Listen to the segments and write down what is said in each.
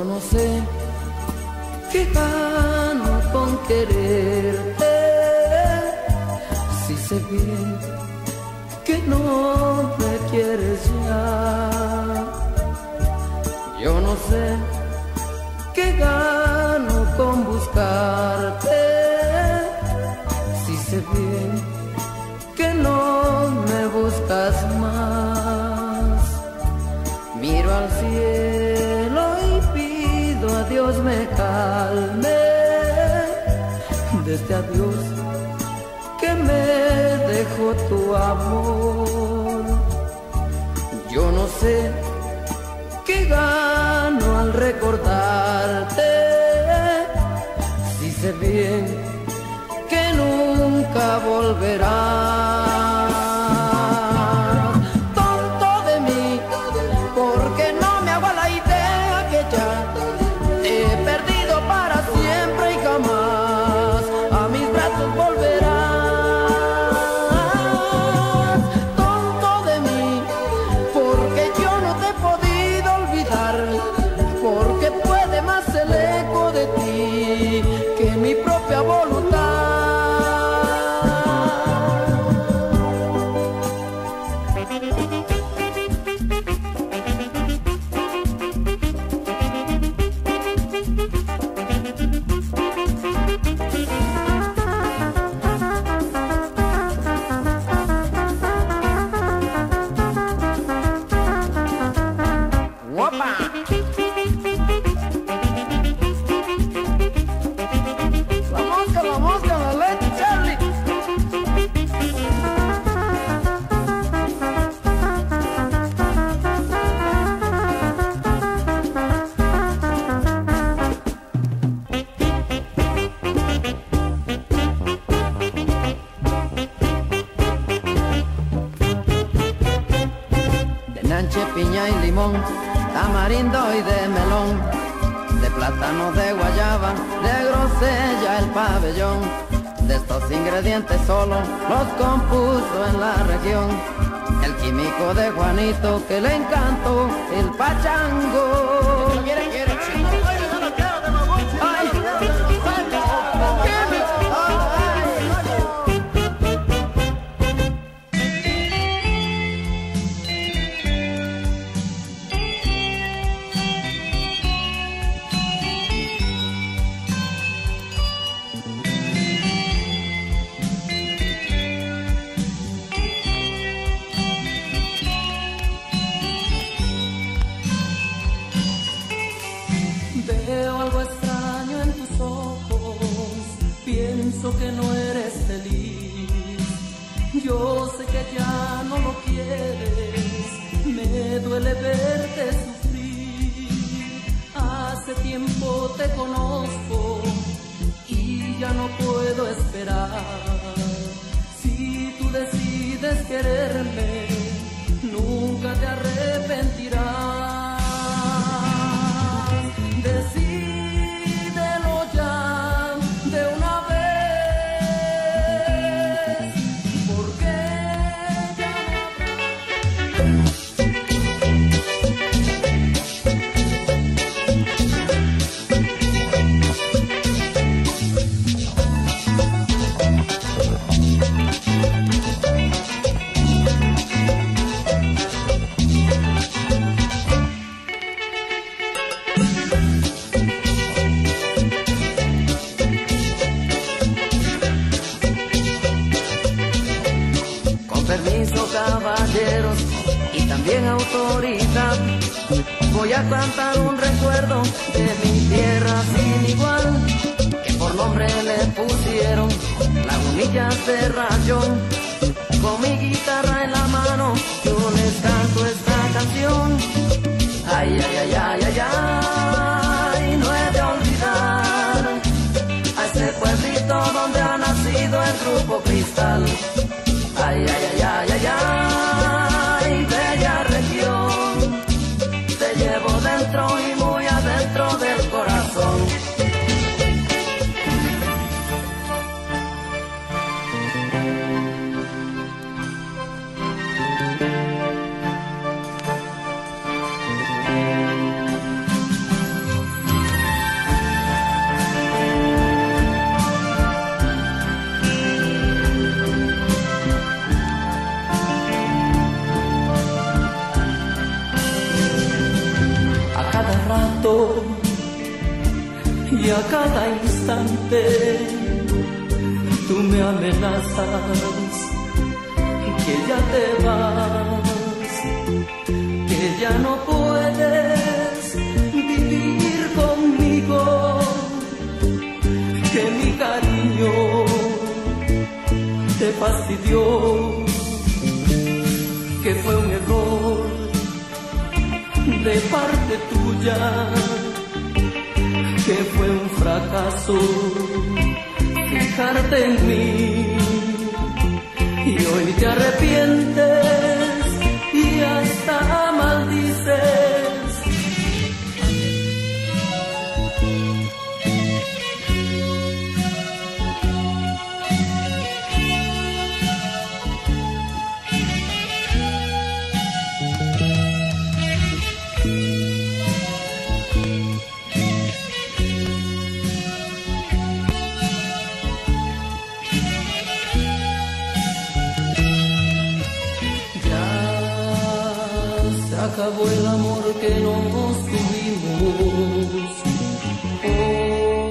Yo no sé qué gano con quererte, si sé bien que no me quieres ya. Yo no sé de este adiós que me dejó tu amor. Yo no sé qué gano al recordarte, si sé bien que nunca volverás. De nanche, piña y limón, tamarindo y de melón, de plátano, de guayaba, de grosella el pabellón. De estos ingredientes solo los compuso en la región. El químico de Juanito que le encantó el pachango. No eres feliz. Yo sé que ya no lo quieres, me duele verte sufrir. Hace tiempo te conozco y ya no puedo esperar. Si tú decides quererme, autoridad, voy a cantar un recuerdo de mi tierra sin igual, que por nombre le pusieron lagunillas de rayón. Con mi guitarra en la mano, yo les canto esta canción. Ay, ay, ay, ay, ay, ay, no he de olvidar a ese pueblito donde ha nacido el grupo Cristal. Ay, ay, ay, y a cada instante tú me amenazas que ya te vas, que ya no puedes vivir conmigo, que mi cariño te fastidió, que fue un error de parte tuya que fue un fracaso fijarte en mí. Y hoy te arrepientes y hasta acabó el amor que nos tuvimos. Hoy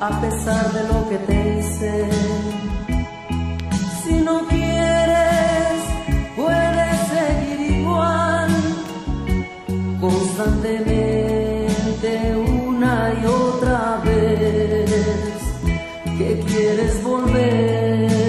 a pesar de lo que te hice. Si no quieres, puedes seguir igual, constantemente una y otra vez, que quieres volver,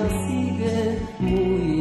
sigue muy